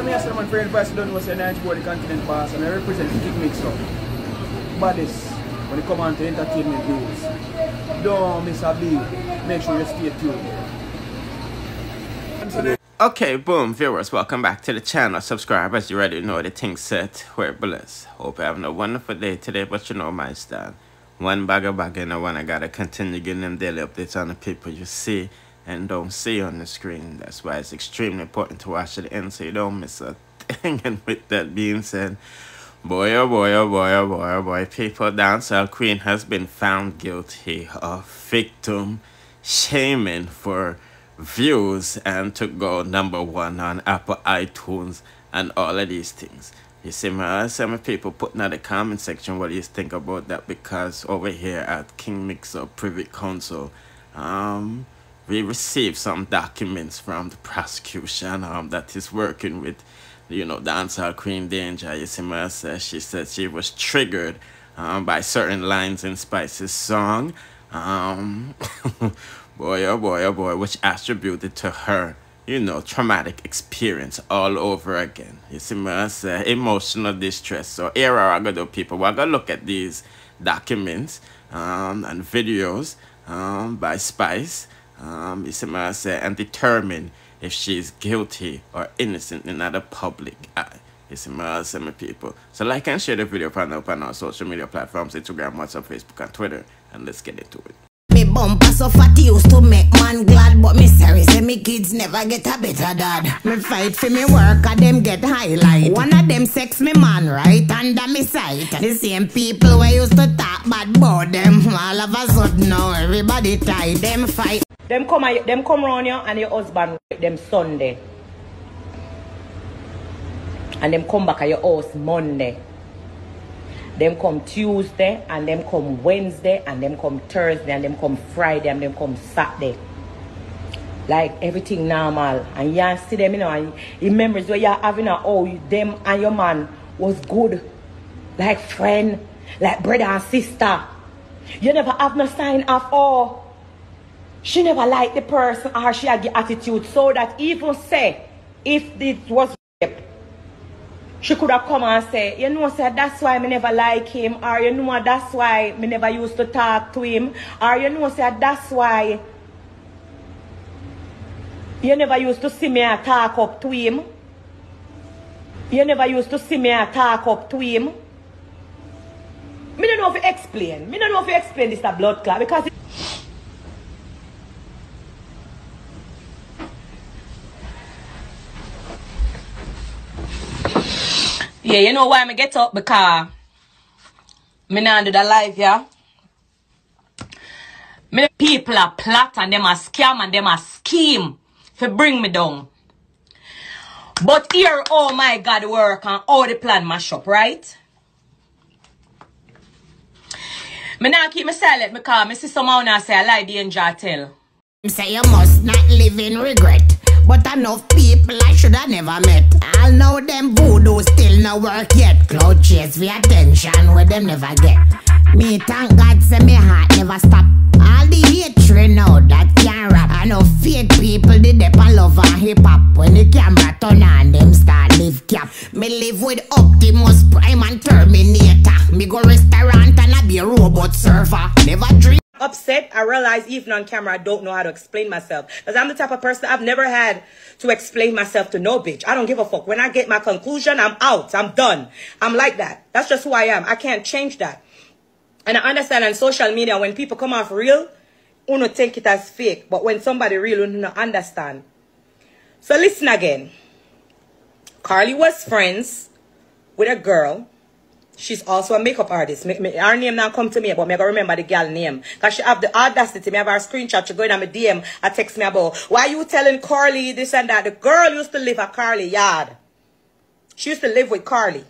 hear me as someone friend person don't know say Boy the continent pass and I represent the King Mix up. Baddest when it come on to entertainment news. Don't miss a beat. Make sure you stay tuned. Okay, boom, viewers, welcome back to the channel. Subscribe as you already know the thing set. We're blessed. Hope you having a wonderful day today, but you know my style. One bag of bag and one I gotta continue getting them daily updates on the people you see and don't see on the screen. That's why it's extremely important to watch to the end so you don't miss a thing. And with that being said, boy oh boy oh boy oh boy oh boy, people dancehall queen has been found guilty of victim shaming for views and to go number one on Apple iTunes and all of these things. You see, my some people putting out the comment section what do you think about that because over here at King Mix up Privy Council, um, we received some documents from the prosecution um, that is working with, you know, dancehall Queen Danger. My she said she was triggered um, by certain lines in Spice's song. Um, boy, oh boy, oh boy, which attributed to her, you know, traumatic experience all over again. See, me, emotional distress. So here are to people. We're going to look at these documents um, and videos um, by Spice. Um, me, I and determine if she's guilty or innocent in the public eye. See, my my people. So like and share the video on our social media platforms, Instagram, WhatsApp, Facebook, and Twitter. And let's get into it. So fat used to make man glad But me sorry say me kids never get a better dad. Me fight for me work and them get highlight. One of them sex me man right under me sight. The same people we used to talk bad about them All of a sudden now everybody tight Them fight. Them come, them come round you and your husband them Sunday. And them come back at your house Monday them come Tuesday and them come Wednesday and them come Thursday and them come Friday and them come Saturday. Like everything normal. And you see them, you know, and in memories where you're having a oh them and your man was good. Like friend, like brother and sister. You never have no sign of oh she never liked the person or she had the attitude so that even say if it was she could have come and say, you know, say that's why me never like him, or you know, that's why me never used to talk to him, or you know, say that's why you never used to see me talk up to him. You never used to see me talk up to him. Me don't know if you explain. Me don't know if you explain this a blood clot because Yeah, you know why I get up? Because me not do the live, yeah? Me people are plot and them a scam and them a scheme to bring me down. But here, oh my God, work and all the plan mash up, right? Me not keep me silent because me see someone now say I lie danger tell. Say you must not live in regret. But enough people I should have never met. I'll know them voodoo still no work yet. Cloud chase for attention where them never get. Me thank God say me heart never stop. All the hatred now that can't rap. I know fake people did they love and hip hop. When the camera turn on, them start live cap. Me live with Optimus Prime and Terminator. Me go restaurant and I be a robot server. Never dream upset, I realize even on camera, I don't know how to explain myself. Because I'm the type of person I've never had to explain myself to no bitch. I don't give a fuck. When I get my conclusion, I'm out. I'm done. I'm like that. That's just who I am. I can't change that. And I understand on social media, when people come off real, uno take it as fake. But when somebody real, uno understand. So listen again. Carly was friends with a girl She's also a makeup artist. Me, me, her name now come to me, but me go remember the girl name. Because she have the audacity. Me have her screenshot. She go in on my DM. I text me about, why you telling Carly this and that? The girl used to live at Carly yard. She used to live with Carly.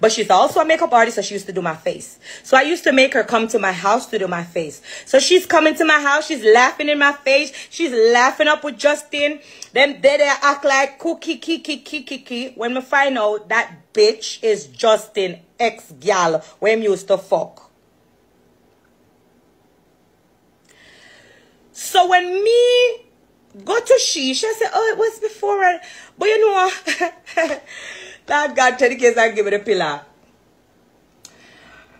But she's also a makeup artist, so she used to do my face. So I used to make her come to my house to do my face. So she's coming to my house, she's laughing in my face, she's laughing up with Justin. Then they, they act like cookie, kiki, kiki, kiki. When we find out that bitch is Justin ex-gal when used to fuck. So when me go to she. She said, oh, it was before. I... But you know, that God tell the and give me the pillar.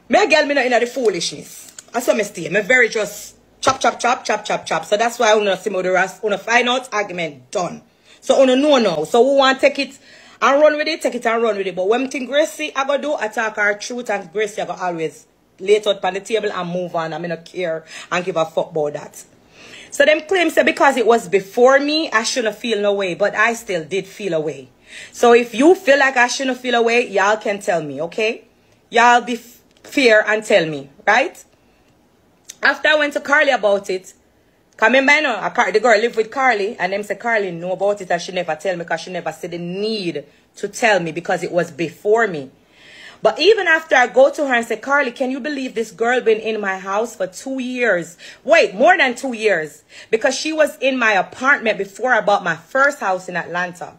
Me a girl, me not in the foolishness. I saw me stay. Me very just chop, chop, chop, chop, chop, chop. So that's why I want to see more the rest. want to find out argument done. So I to know now. So want to take it and run with it, take it and run with it. But when thing Gracie I go do, attack her truth and Gracie I go always lay it out on the table and move on. I mean, not care and give a fuck about that. So them claims that because it was before me, I shouldn't feel no way. But I still did feel a way. So if you feel like I shouldn't feel a way, y'all can tell me, okay? Y'all be fair and tell me, right? After I went to Carly about it, Come remember, you know, the girl live with Carly, and them say Carly know about it and she never tell me because she never said the need to tell me because it was before me. But even after I go to her and say, Carly, can you believe this girl been in my house for two years? Wait, more than two years. Because she was in my apartment before I bought my first house in Atlanta.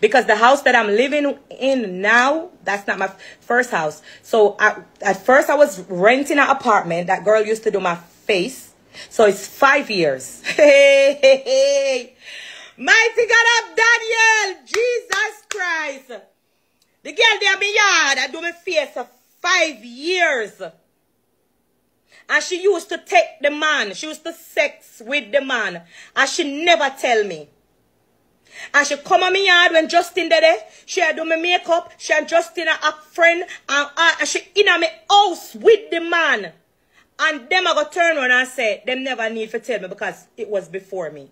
Because the house that I'm living in now, that's not my first house. So I, at first I was renting an apartment. That girl used to do my face. So it's five years. Hey, hey, hey. Mighty God of Daniel, Jesus Christ. The girl there be yard, I do my face for five years. And she used to take the man. She used to sex with the man. And she never tell me. And she come on me yard when Justin there. She had do my makeup. She and Justin a friend. And, uh, and she in a me house with the man. And them I go turn around and say, them never need to tell me because it was before me.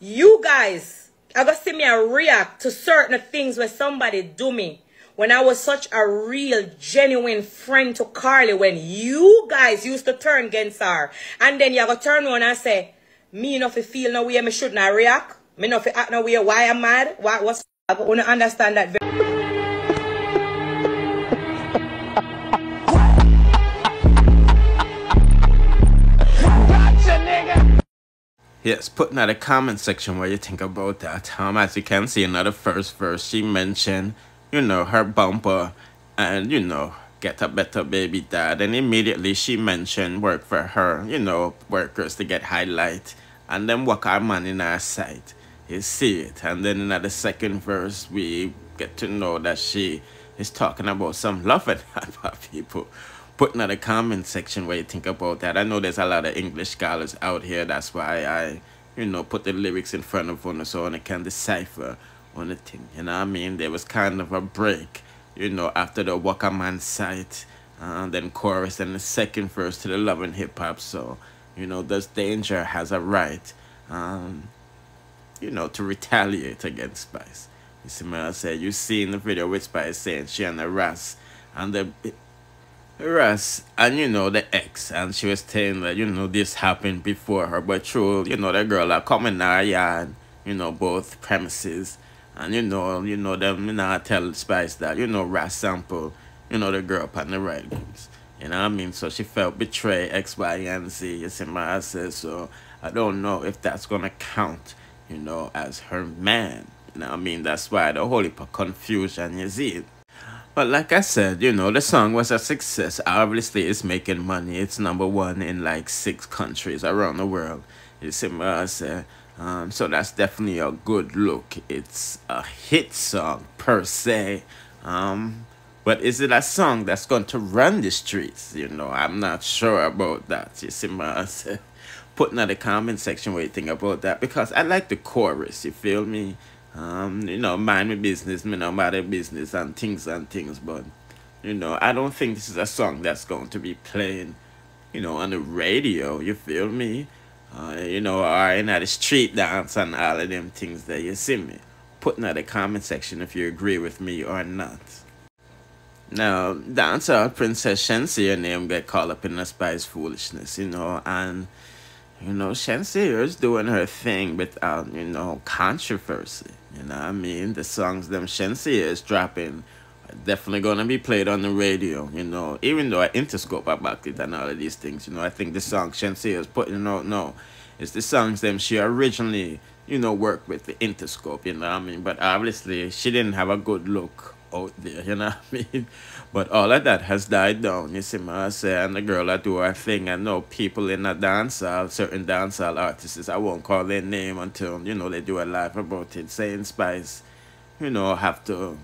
You guys are gonna see me react to certain things where somebody do me when I was such a real, genuine friend to Carly, when you guys used to turn against her, and then you go turn around and say, me not feel no way, me should not react, me not act no way, why I'm mad, why, what's, up, I understand that very Yes, put in the comment section what you think about that. Um, as you can see in the first verse, she mentioned you know, her bumper and, you know, get a better baby dad. And immediately she mentioned work for her, you know, workers to get highlight and then work our man in our sight. You see it. And then in the second verse, we get to know that she is talking about some love and about people. Put in the comment section where you think about that. I know there's a lot of English scholars out here. That's why I, you know, put the lyrics in front of one so I can decipher on the thing. You know what I mean? There was kind of a break, you know, after the Waka Man site, and then chorus, and the second verse to the Love and Hip Hop. So, you know, this Danger has a right, um, you know, to retaliate against Spice. You see what I say? You see in the video with Spice saying she and the Ras, and the Ras, and you know, the ex, and she was saying that, you know, this happened before her, but true, you know, the girl are coming in our yard, you know, both premises and you know, you know them, you know, I tell Spice that, you know, Ras Sample, you know, the girl up on the right goods. You know what I mean? So she felt betrayed, X, Y, and Z. You see my I said, so I don't know if that's gonna count, you know, as her man. You know what I mean? That's why the whole heap of confusion, you see. But like I said, you know, the song was a success. Obviously, it's making money. It's number one in like six countries around the world. You see what I said? Um, so that's definitely a good look. It's a hit song per se. Um, but is it a song that's going to run the streets? You know, I'm not sure about that. You see, my put in the comment section what you think about that because I like the chorus. You feel me? Um, you know, mind my business, me no my business and things and things. But you know, I don't think this is a song that's going to be playing, you know, on the radio. You feel me? Uh, you know, or in the street dance and all of them things that you see me. Put in the comment section if you agree with me or not. Now, dancer Princess Shenseea, your name get caught up in the spice foolishness, you know, and you know, Shenseea is doing her thing without, you know, controversy. You know I mean? The songs them Shenseea is dropping definitely gonna be played on the radio, you know. Even though I Interscope about it and all of these things, you know, I think the song Shenseea is putting out now it's the songs them she originally you know, worked with the Interscope, you know what I mean? But obviously, she didn't have a good look out there, you know what I mean? But all of that has died down, you see I say? And the girl that do her thing, I know people in a dancehall, certain dancehall artists, I won't call their name until, you know, they do a live about it, saying Spice, you know, have to,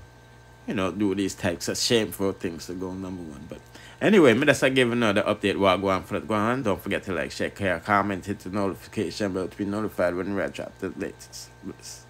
you know, do these types of shameful things to go number one. But anyway, me just give another update while going for that. Go on, don't forget to like, share, comment, hit the notification bell to be notified when we drop the latest. Bless.